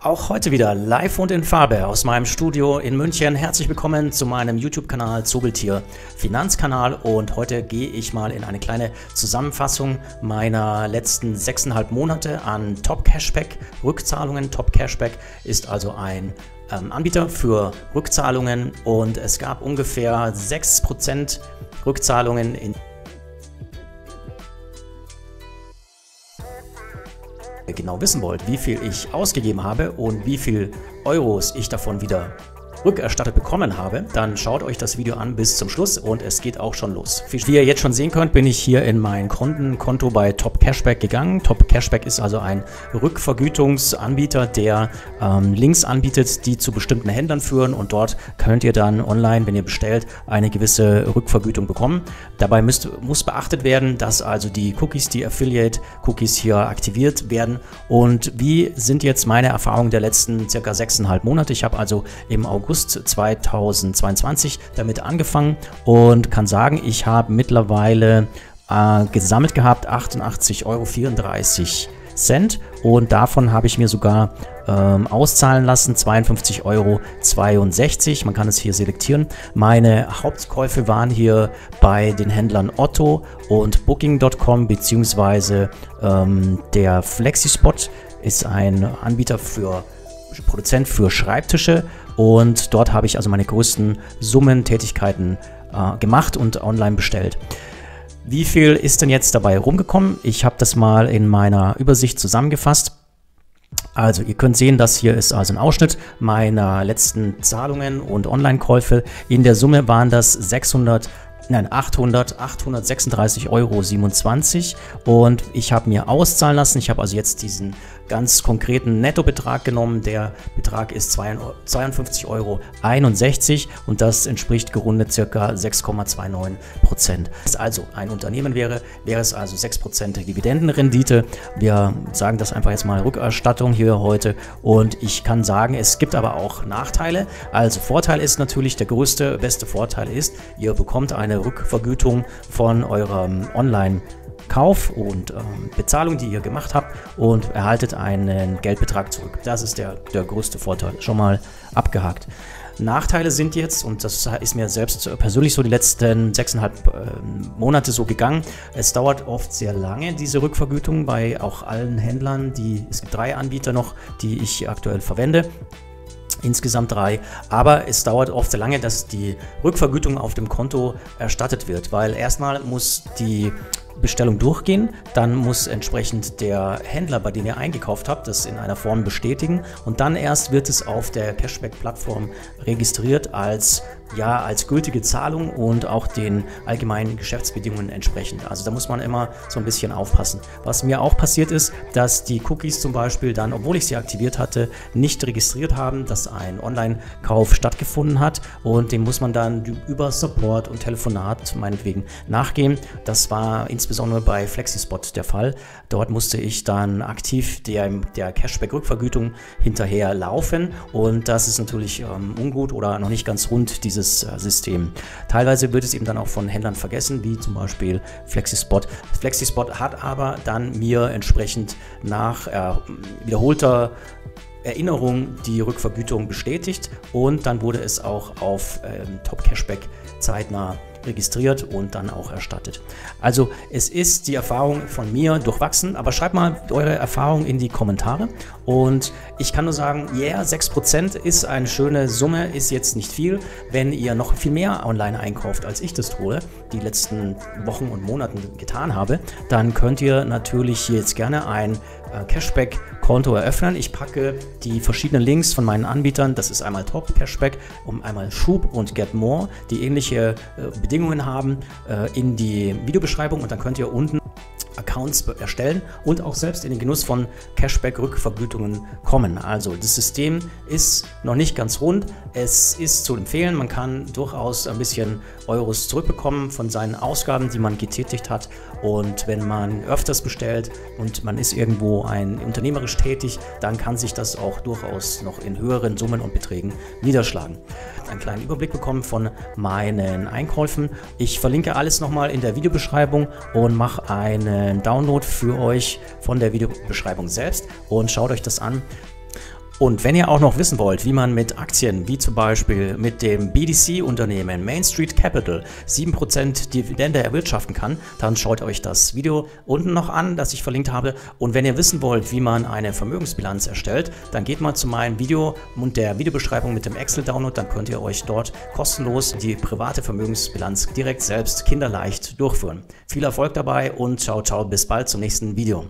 Auch heute wieder live und in Farbe aus meinem Studio in München. Herzlich willkommen zu meinem YouTube-Kanal Zobeltier Finanzkanal und heute gehe ich mal in eine kleine Zusammenfassung meiner letzten sechseinhalb Monate an Top Cashback Rückzahlungen. Top Cashback ist also ein ähm, Anbieter für Rückzahlungen und es gab ungefähr 6% Rückzahlungen in genau wissen wollt, wie viel ich ausgegeben habe und wie viel Euros ich davon wieder rückerstattet bekommen habe, dann schaut euch das Video an bis zum Schluss und es geht auch schon los. Wie ihr jetzt schon sehen könnt, bin ich hier in mein Kontenkonto bei Top Cashback gegangen. Top Cashback ist also ein Rückvergütungsanbieter, der ähm, Links anbietet, die zu bestimmten Händlern führen und dort könnt ihr dann online, wenn ihr bestellt, eine gewisse Rückvergütung bekommen. Dabei müsst, muss beachtet werden, dass also die Cookies, die Affiliate-Cookies hier aktiviert werden. Und wie sind jetzt meine Erfahrungen der letzten circa sechseinhalb Monate? Ich habe also im August August 2022 damit angefangen und kann sagen, ich habe mittlerweile äh, gesammelt gehabt 88,34 Euro Cent und davon habe ich mir sogar ähm, auszahlen lassen 52,62 Euro. Man kann es hier selektieren. Meine Hauptkäufe waren hier bei den Händlern Otto und Booking.com beziehungsweise ähm, der Flexispot ist ein Anbieter für Produzent für Schreibtische und dort habe ich also meine größten Summen, Tätigkeiten äh, gemacht und online bestellt. Wie viel ist denn jetzt dabei rumgekommen? Ich habe das mal in meiner Übersicht zusammengefasst. Also ihr könnt sehen, das hier ist also ein Ausschnitt meiner letzten Zahlungen und Online-Käufe. In der Summe waren das 600 nein, 800, 836,27 Euro und ich habe mir auszahlen lassen. Ich habe also jetzt diesen ganz konkreten Nettobetrag genommen. Der Betrag ist 52,61 Euro und das entspricht gerundet circa 6,29 Prozent. Wenn es also ein Unternehmen wäre, wäre es also 6 Prozent Dividendenrendite. Wir sagen das einfach jetzt mal Rückerstattung hier heute und ich kann sagen, es gibt aber auch Nachteile. Also Vorteil ist natürlich, der größte, beste Vorteil ist, ihr bekommt eine Rückvergütung von eurem Online- Kauf und ähm, Bezahlung, die ihr gemacht habt und erhaltet einen Geldbetrag zurück. Das ist der, der größte Vorteil. Schon mal abgehakt. Nachteile sind jetzt, und das ist mir selbst persönlich so die letzten sechseinhalb äh, Monate so gegangen, es dauert oft sehr lange, diese Rückvergütung bei auch allen Händlern, die, es gibt drei Anbieter noch, die ich aktuell verwende. Insgesamt drei. Aber es dauert oft sehr lange, dass die Rückvergütung auf dem Konto erstattet wird, weil erstmal muss die Bestellung durchgehen. Dann muss entsprechend der Händler, bei dem ihr eingekauft habt, das in einer Form bestätigen und dann erst wird es auf der Cashback-Plattform registriert als ja als gültige Zahlung und auch den allgemeinen Geschäftsbedingungen entsprechend. Also da muss man immer so ein bisschen aufpassen. Was mir auch passiert ist, dass die Cookies zum Beispiel dann, obwohl ich sie aktiviert hatte, nicht registriert haben, dass ein Online-Kauf stattgefunden hat und dem muss man dann über Support und Telefonat meinetwegen nachgehen. Das war insbesondere bei FlexiSpot der Fall. Dort musste ich dann aktiv der, der Cashback-Rückvergütung hinterher laufen und das ist natürlich ähm, ungut oder noch nicht ganz rund, diese dieses äh, System. Teilweise wird es eben dann auch von Händlern vergessen, wie zum Beispiel FlexiSpot. FlexiSpot hat aber dann mir entsprechend nach äh, wiederholter Erinnerung die Rückvergütung bestätigt und dann wurde es auch auf ähm, Top Cashback zeitnah registriert und dann auch erstattet. Also es ist die Erfahrung von mir durchwachsen, aber schreibt mal eure Erfahrung in die Kommentare und ich kann nur sagen, ja, yeah, 6% ist eine schöne Summe, ist jetzt nicht viel. Wenn ihr noch viel mehr online einkauft, als ich das tue, die letzten Wochen und Monaten getan habe, dann könnt ihr natürlich jetzt gerne ein äh, Cashback Konto eröffnen. Ich packe die verschiedenen Links von meinen Anbietern, das ist einmal Top Cashback, um einmal Schub und Get More, die ähnliche äh, Bedingungen haben, äh, in die Videobeschreibung und dann könnt ihr unten Accounts erstellen und auch selbst in den Genuss von Cashback-Rückvergütungen kommen. Also das System ist noch nicht ganz rund. Es ist zu empfehlen, man kann durchaus ein bisschen Euros zurückbekommen von seinen Ausgaben, die man getätigt hat. Und wenn man öfters bestellt und man ist irgendwo ein unternehmerisch tätig, dann kann sich das auch durchaus noch in höheren Summen und Beträgen niederschlagen. Einen kleinen Überblick bekommen von meinen Einkäufen. Ich verlinke alles nochmal in der Videobeschreibung und mache einen Download für euch von der Videobeschreibung selbst und schaut euch das an. Und wenn ihr auch noch wissen wollt, wie man mit Aktien, wie zum Beispiel mit dem BDC-Unternehmen Main Street Capital 7% Dividende erwirtschaften kann, dann schaut euch das Video unten noch an, das ich verlinkt habe. Und wenn ihr wissen wollt, wie man eine Vermögensbilanz erstellt, dann geht mal zu meinem Video und der Videobeschreibung mit dem Excel-Download, dann könnt ihr euch dort kostenlos die private Vermögensbilanz direkt selbst kinderleicht durchführen. Viel Erfolg dabei und ciao, ciao, bis bald zum nächsten Video.